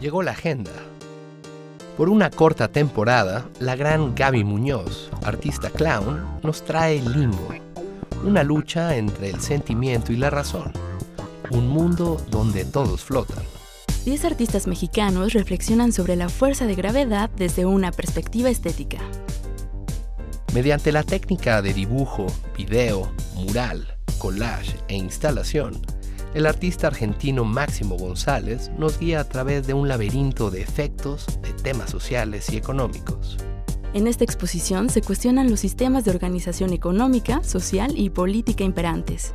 llegó la agenda. Por una corta temporada, la gran Gaby Muñoz, artista clown, nos trae Limbo, una lucha entre el sentimiento y la razón, un mundo donde todos flotan. Diez artistas mexicanos reflexionan sobre la fuerza de gravedad desde una perspectiva estética. Mediante la técnica de dibujo, video, mural, collage e instalación, el artista argentino Máximo González nos guía a través de un laberinto de efectos, de temas sociales y económicos. En esta exposición se cuestionan los sistemas de organización económica, social y política imperantes.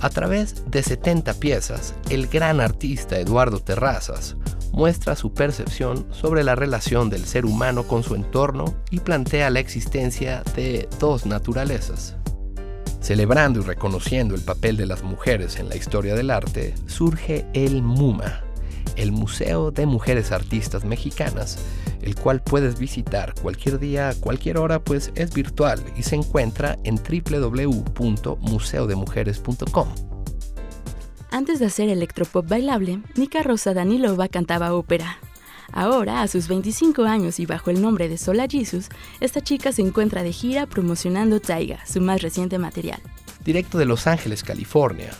A través de 70 piezas, el gran artista Eduardo Terrazas muestra su percepción sobre la relación del ser humano con su entorno y plantea la existencia de dos naturalezas. Celebrando y reconociendo el papel de las mujeres en la historia del arte, surge el MUMA, el Museo de Mujeres Artistas Mexicanas, el cual puedes visitar cualquier día, cualquier hora, pues es virtual y se encuentra en www.museodemujeres.com. Antes de hacer electropop bailable, Nika Rosa Danilova cantaba ópera. Ahora, a sus 25 años y bajo el nombre de Sola Jesus, esta chica se encuentra de gira promocionando Taiga, su más reciente material. Directo de Los Ángeles, California,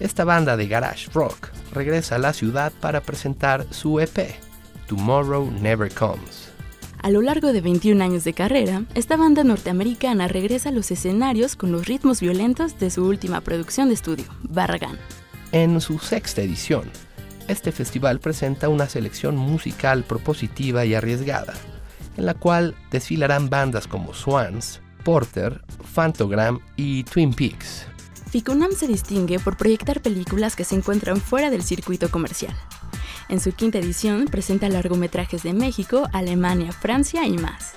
esta banda de garage rock regresa a la ciudad para presentar su EP, Tomorrow Never Comes. A lo largo de 21 años de carrera, esta banda norteamericana regresa a los escenarios con los ritmos violentos de su última producción de estudio, Barragan. En su sexta edición, este festival presenta una selección musical propositiva y arriesgada, en la cual desfilarán bandas como Swans, Porter, Fantogram y Twin Peaks. Ficunam se distingue por proyectar películas que se encuentran fuera del circuito comercial. En su quinta edición presenta largometrajes de México, Alemania, Francia y más.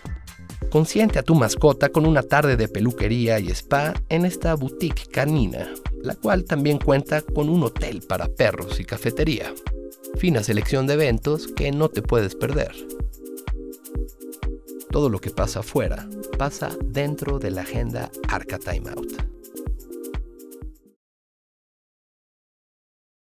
Consiente a tu mascota con una tarde de peluquería y spa en esta boutique canina, la cual también cuenta con un hotel para perros y cafetería. Fina selección de eventos que no te puedes perder. Todo lo que pasa afuera pasa dentro de la agenda Arca Time Out.